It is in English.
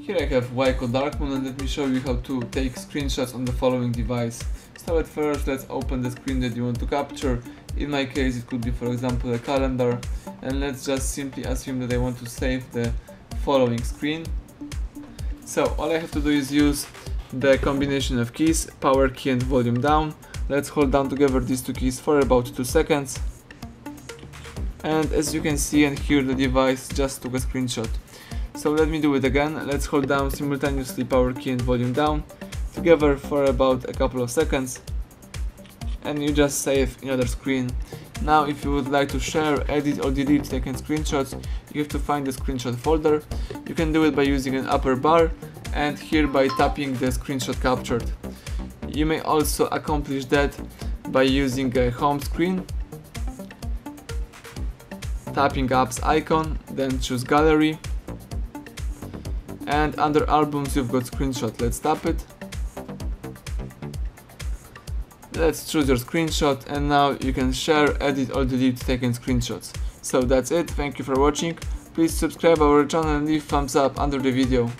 Here I have WIKO Darkmoon and let me show you how to take screenshots on the following device. So at first let's open the screen that you want to capture. In my case it could be for example a calendar and let's just simply assume that I want to save the following screen. So all I have to do is use the combination of keys, power key and volume down. Let's hold down together these two keys for about 2 seconds. And as you can see and hear the device just took a screenshot. So let me do it again. Let's hold down simultaneously power key and volume down together for about a couple of seconds and you just save another screen. Now if you would like to share, edit or delete taken screenshots, you have to find the screenshot folder. You can do it by using an upper bar and here by tapping the screenshot captured. You may also accomplish that by using a home screen, tapping apps icon, then choose gallery and under albums you've got screenshot, let's tap it. Let's choose your screenshot and now you can share, edit or delete taken screenshots. So that's it, thank you for watching, please subscribe our channel and leave thumbs up under the video.